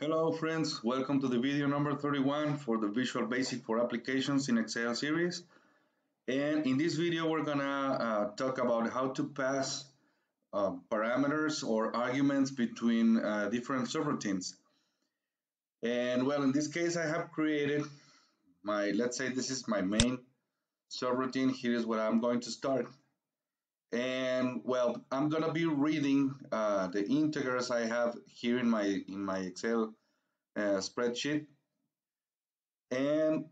Hello friends, welcome to the video number 31 for the Visual Basic for Applications in Excel series. And in this video we're gonna uh, talk about how to pass uh, parameters or arguments between uh, different subroutines. And well, in this case I have created my, let's say this is my main subroutine. Here is where I'm going to start and well I'm gonna be reading uh, the integers I have here in my in my Excel uh, spreadsheet. And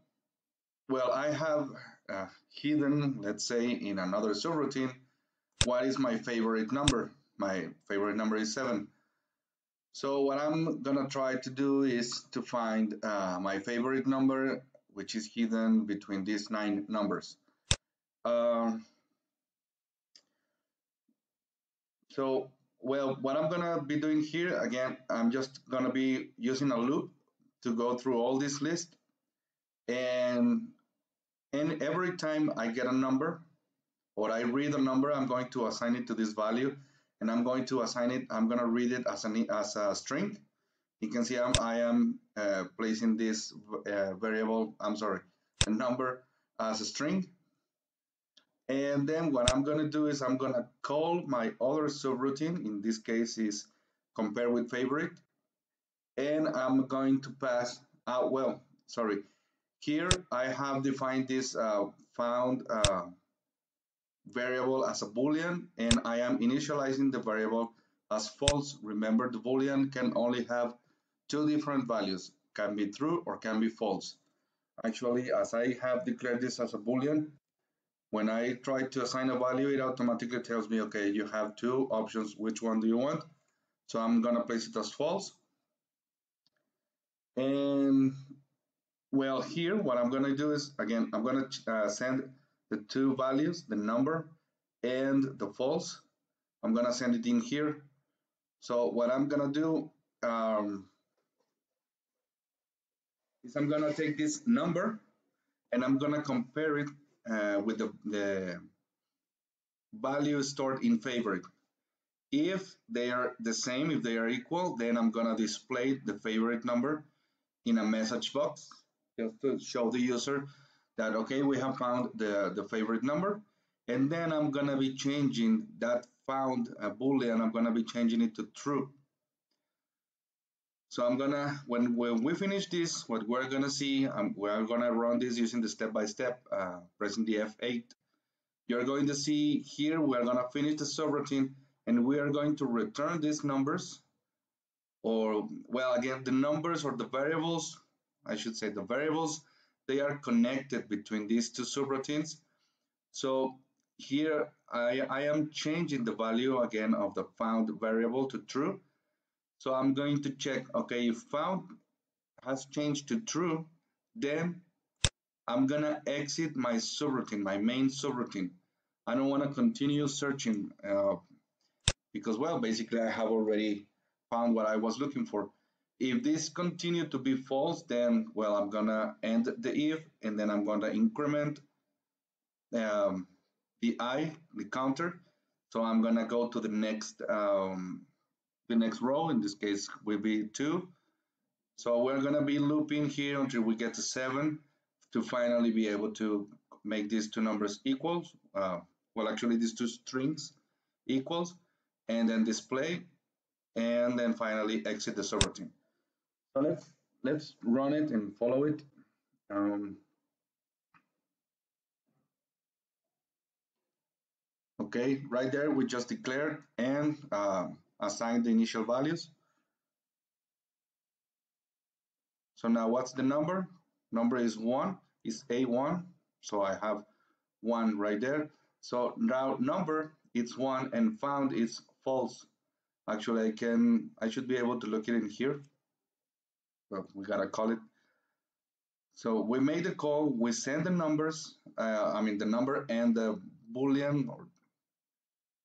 well I have uh, hidden let's say in another subroutine what is my favorite number? My favorite number is 7 so what I'm gonna try to do is to find uh, my favorite number which is hidden between these nine numbers. Um, So, well, what I'm gonna be doing here, again, I'm just gonna be using a loop to go through all this list. And, and every time I get a number, or I read a number, I'm going to assign it to this value, and I'm going to assign it, I'm gonna read it as, an, as a string. You can see I'm, I am uh, placing this uh, variable, I'm sorry, a number as a string and then what I'm going to do is I'm going to call my other subroutine, in this case is compare with favorite, and I'm going to pass out, well, sorry, here I have defined this uh, found uh, variable as a boolean and I am initializing the variable as false. Remember the boolean can only have two different values, can be true or can be false. Actually, as I have declared this as a boolean, when I try to assign a value, it automatically tells me, okay, you have two options. Which one do you want? So I'm going to place it as false. And well, here, what I'm going to do is, again, I'm going to uh, send the two values, the number and the false. I'm going to send it in here. So what I'm going to do um, is I'm going to take this number and I'm going to compare it uh, with the, the value stored in favorite. If they are the same, if they are equal, then I'm gonna display the favorite number in a message box just to show the user that okay we have found the the favorite number. And then I'm gonna be changing that found a boolean. I'm gonna be changing it to true so I'm gonna, when, when we finish this, what we're gonna see, um, we're gonna run this using the step-by-step, -step, uh, pressing the F8. You're going to see here, we're gonna finish the subroutine and we are going to return these numbers or, well, again, the numbers or the variables, I should say the variables, they are connected between these two subroutines. So here I, I am changing the value again of the found variable to true so I'm going to check, okay, if found has changed to true, then I'm gonna exit my subroutine, my main subroutine. I don't wanna continue searching uh, because, well, basically I have already found what I was looking for. If this continue to be false, then, well, I'm gonna end the if and then I'm gonna increment um, the i, the counter. So I'm gonna go to the next um, the next row, in this case will be 2. So we're going to be looping here until we get to 7 to finally be able to make these two numbers equals. Uh, well, actually these two strings equals and then display and then finally exit the subroutine. So let's let's run it and follow it. Um, okay, right there we just declared and uh, assign the initial values. So now what's the number? Number is 1, is A1, so I have 1 right there. So now number it's 1 and found is false. Actually I can, I should be able to look it in here. But we gotta call it. So we made the call, we send the numbers, uh, I mean the number and the boolean or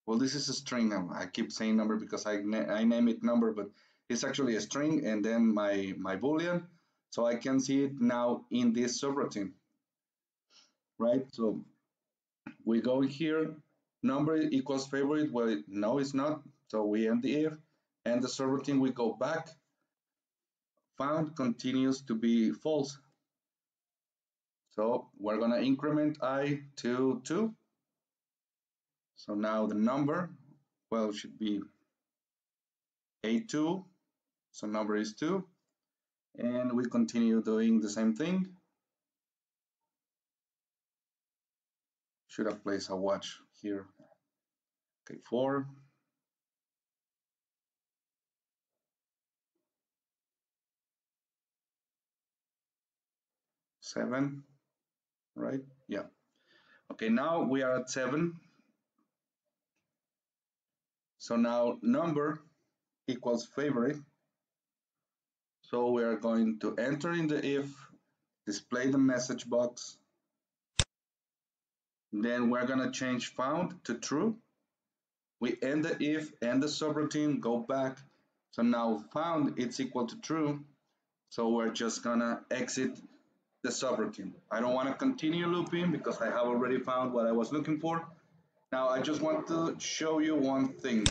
well this is a string I keep saying number because I, na I name it number but it's actually a string and then my my boolean. So I can see it now in this subroutine right? So we go here number equals favorite. Well no it's not. So we end the if and the subroutine we go back. Found continues to be false. So we're going to increment i to 2. So now the number, well, should be a2. So number is 2. And we continue doing the same thing. Should have placed a watch here. Okay, 4. Seven, right? Yeah. Okay, now we are at seven. So now number equals favorite. So we are going to enter in the if, display the message box. Then we're gonna change found to true. We end the if and the subroutine, go back. So now found it's equal to true. So we're just gonna exit the subroutine. I don't wanna continue looping because I have already found what I was looking for. Now I just want to show you one thing.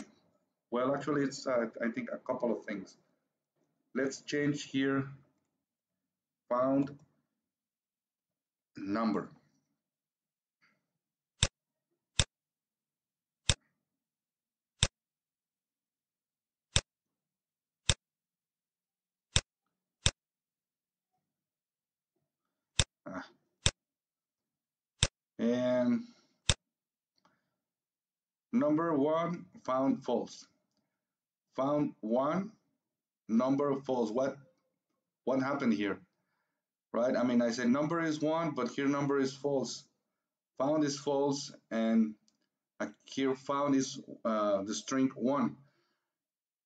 Well, actually it's, uh, I think a couple of things. Let's change here found number. Ah. And number one found false. Found one number false. What what happened here? Right? I mean, I said number is one, but here number is false. Found is false, and here found is uh, the string one.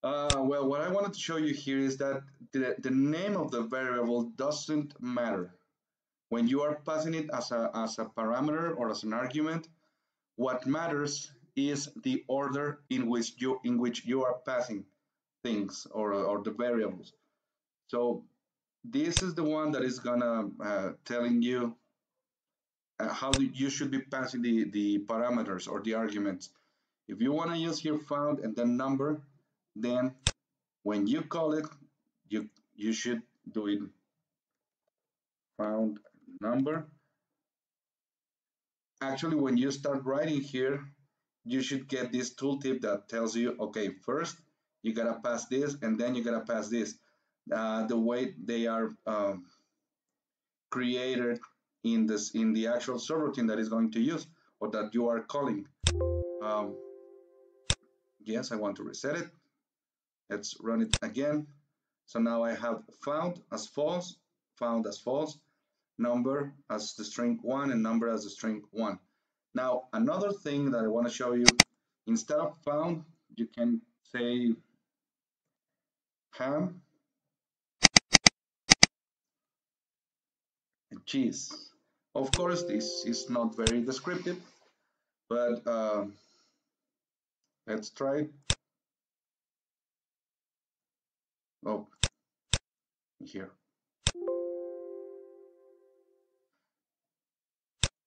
Uh, well, what I wanted to show you here is that the, the name of the variable doesn't matter. When you are passing it as a, as a parameter or as an argument, what matters is the order in which you in which you are passing things or, or the variables. So this is the one that is gonna uh, telling you uh, how you should be passing the, the parameters or the arguments. If you want to use here found and then number, then when you call it, you you should do it found number. Actually, when you start writing here, you should get this tooltip that tells you, okay, first you gotta pass this and then you gotta pass this. Uh, the way they are um, created in this in the actual subroutine that is going to use or that you are calling. Um, yes, I want to reset it. Let's run it again. So now I have found as false, found as false, number as the string one and number as the string one. Now, another thing that I want to show you, instead of found, you can say ham and cheese. Of course, this is not very descriptive, but uh, let's try. Oh, here.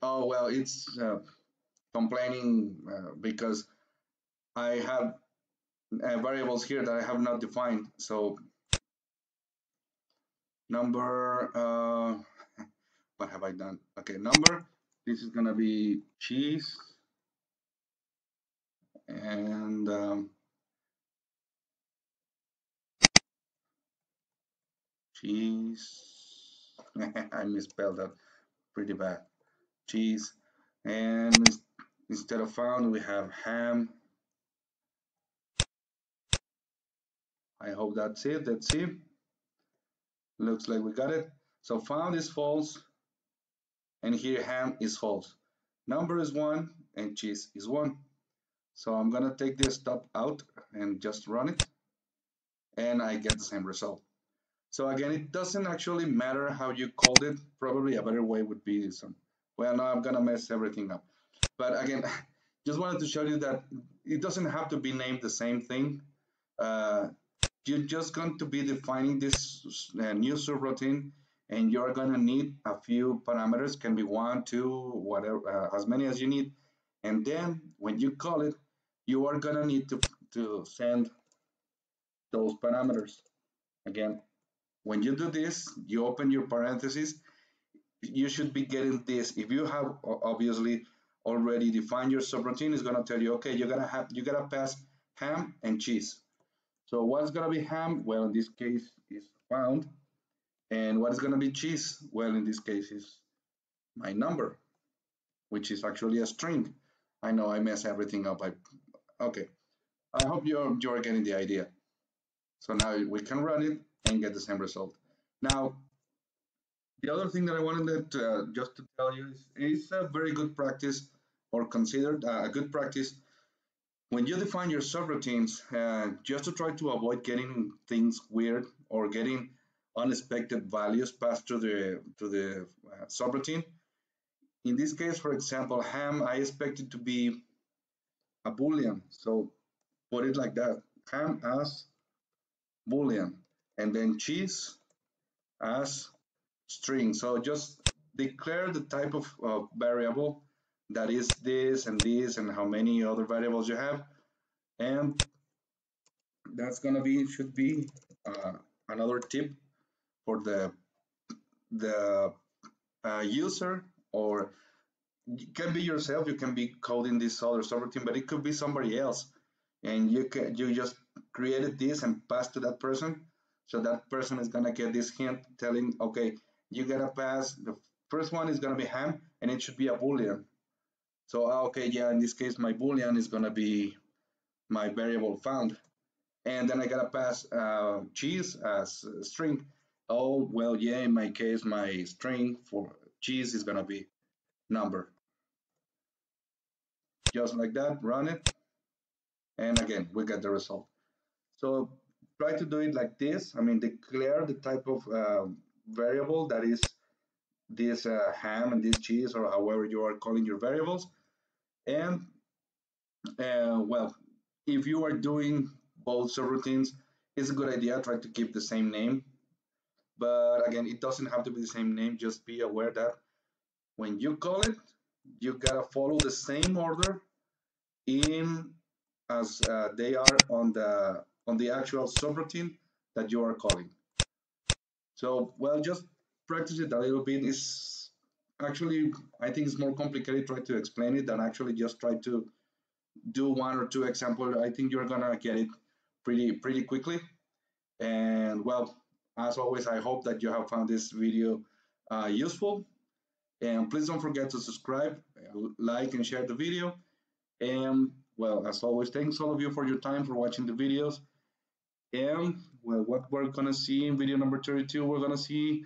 Oh, well, it's uh, complaining uh, because I have uh, variables here that I have not defined. So number, uh, what have I done? Okay, number, this is gonna be cheese. And um, cheese, I misspelled that pretty bad cheese and instead of found we have ham. I hope that's it that's it. Looks like we got it. So found is false and here ham is false. Number is one and cheese is one. So I'm gonna take this stop out and just run it and I get the same result. So again it doesn't actually matter how you called it. Probably a better way would be some well, now I'm gonna mess everything up. But again, just wanted to show you that it doesn't have to be named the same thing. Uh, you're just going to be defining this uh, new subroutine and you're gonna need a few parameters, can be one, two, whatever, uh, as many as you need. And then when you call it, you are gonna need to, to send those parameters. Again, when you do this, you open your parentheses, you should be getting this. If you have obviously already defined your subroutine, it's gonna tell you, okay, you're gonna have you gotta pass ham and cheese. So what's gonna be ham? Well, in this case is found. And what is gonna be cheese? Well, in this case is my number, which is actually a string. I know I mess everything up. I, okay, I hope you're, you're getting the idea. So now we can run it and get the same result. Now, the other thing that I wanted to, uh, just to tell you is it's a very good practice or considered uh, a good practice when you define your subroutines, uh, just to try to avoid getting things weird or getting unexpected values passed to the to the uh, subroutine. In this case, for example, ham, I expect it to be a boolean. So put it like that, ham as boolean, and then cheese as string. So just declare the type of uh, variable that is this and this and how many other variables you have. And that's gonna be, should be uh, another tip for the, the uh, user or it can be yourself, you can be coding this other subroutine, but it could be somebody else. And you can you just created this and passed to that person. So that person is gonna get this hint telling, okay, you gotta pass the first one is gonna be ham and it should be a boolean. So ah, okay, yeah, in this case my boolean is gonna be my variable found. And then I gotta pass uh, cheese as a string. Oh, well, yeah, in my case, my string for cheese is gonna be number. Just like that, run it. And again, we get the result. So try to do it like this. I mean, declare the type of uh, variable that is this uh, ham and this cheese or however you are calling your variables. And uh, well, if you are doing both subroutines, it's a good idea. Try to keep the same name. But again, it doesn't have to be the same name. Just be aware that when you call it, you gotta follow the same order in as uh, they are on the on the actual subroutine that you are calling. So, well, just practice it a little bit. Is actually, I think it's more complicated try to explain it than actually just try to do one or two examples. I think you're gonna get it pretty pretty quickly. And well, as always, I hope that you have found this video uh, useful. And please don't forget to subscribe, like, and share the video. And well, as always, thanks all of you for your time for watching the videos. And well, what we're gonna see in video number 32, we're gonna see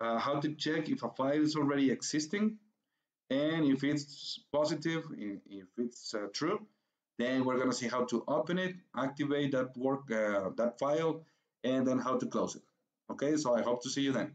uh, how to check if a file is already existing. And if it's positive, if it's uh, true, then we're gonna see how to open it, activate that work, uh, that file, and then how to close it. Okay, so I hope to see you then.